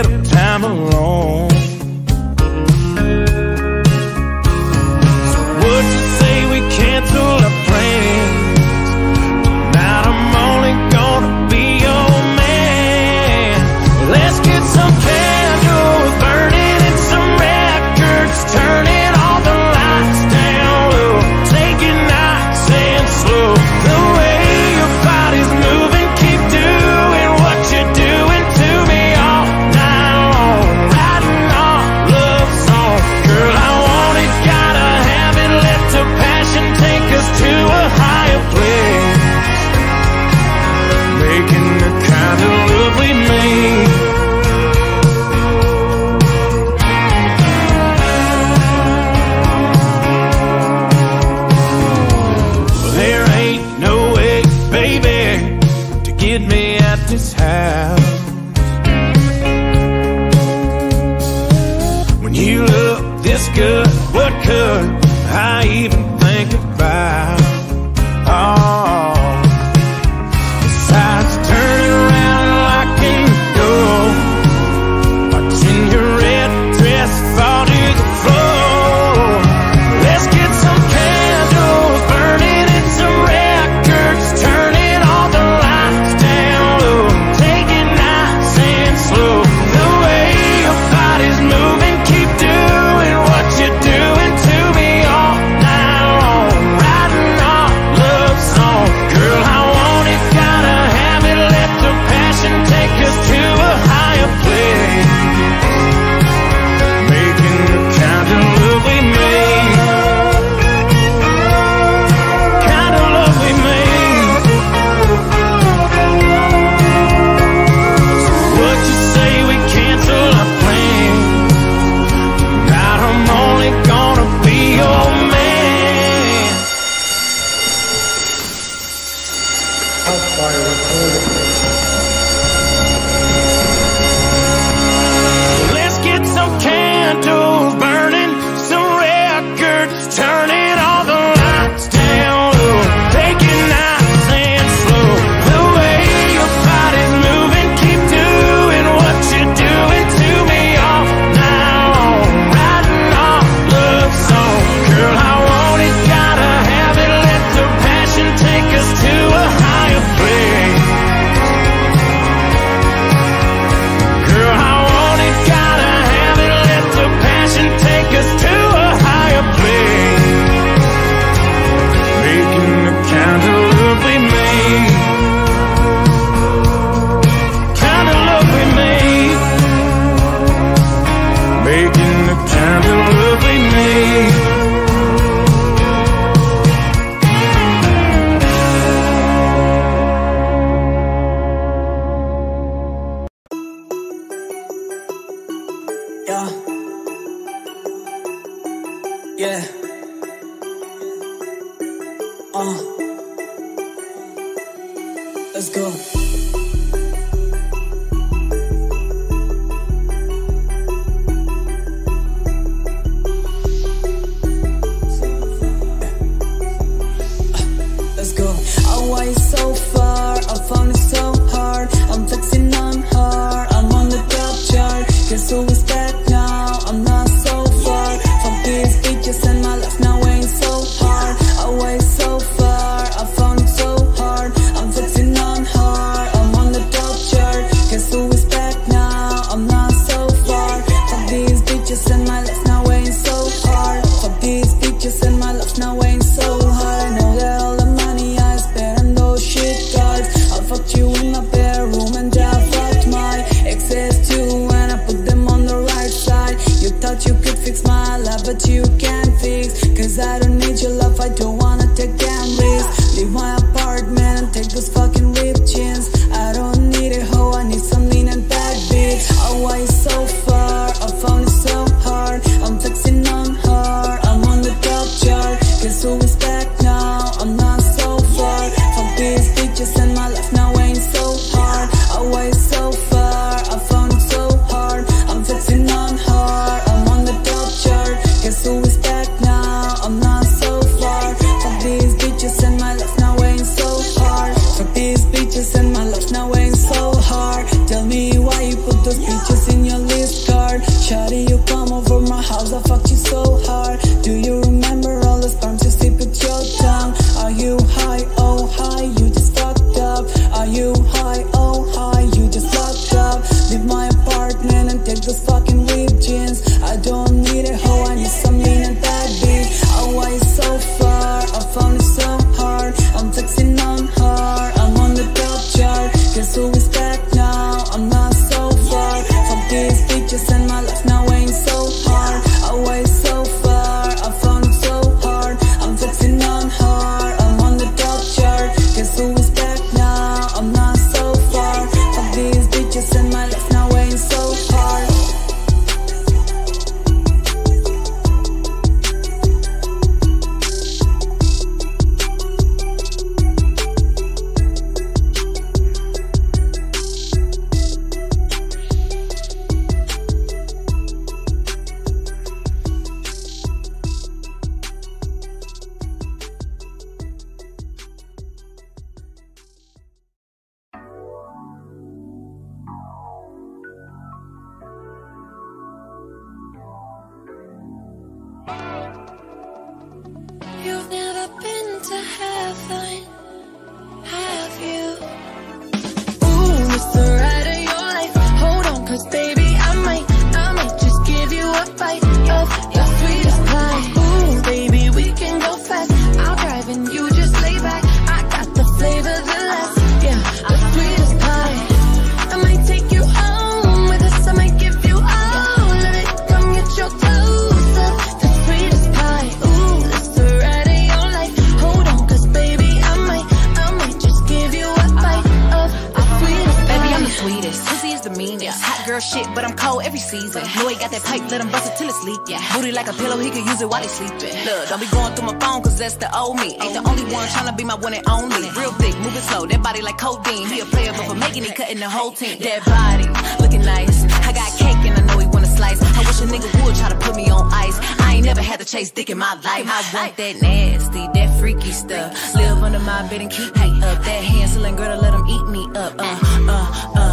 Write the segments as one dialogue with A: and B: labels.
A: time alone.
B: Yeah. just
C: every season. Know he got that pipe, let him bust it till it's leak. Yeah. Booty like a pillow, he can use it while he sleeping. Look, don't be going through my phone, cause that's the old me. Ain't the only one tryna be my one and only. Real thick, moving slow, that body like codeine. He a player, but for making it, cutting the whole team. That body, looking nice. I got cake and I know he wanna slice. I wish a nigga would try to put me on ice. I ain't never had to chase dick in my life. I want that nasty, that freaky stuff. Live under my bed and keep me up. That Hansel girl to let him eat me up. Uh, uh, uh,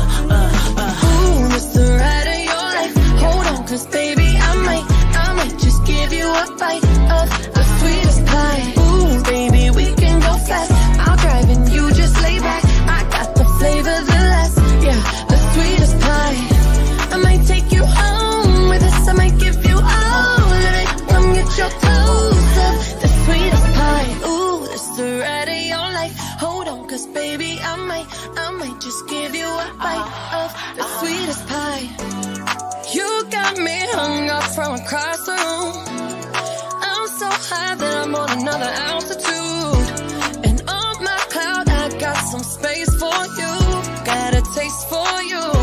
D: cause baby, I might, I might just give you a bite of the sweetest pie. Ooh, baby, we can go fast. I'll drive and you just lay back. I got the flavor, the last, yeah, the sweetest pie. I might take you home with us. I might give you all of it. Come get your toes up. The sweetest pie. Ooh, it's the ride of your life. Hold on, cause baby, I might, I might just give you a bite of the sweetest pie. You got me hung up from across the room. I'm so high that I'm on another altitude. And on my cloud, I got some space for you. Got a taste for you.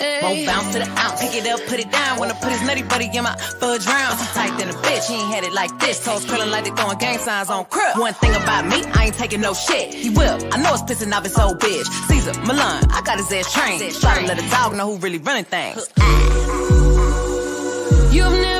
D: Hey.
C: Won't bounce to the ounce. Pick it up, put it down. Wanna put his nutty buddy in my fudge round. So tight than a bitch, he ain't had it like this. Toes curling like they throwing gang signs on crib. One thing about me, I ain't taking no shit. He will. I know it's pissing off his old bitch. Cesar, Millan, I got his ass trained. Try to let a dog know who really running things.
D: You've never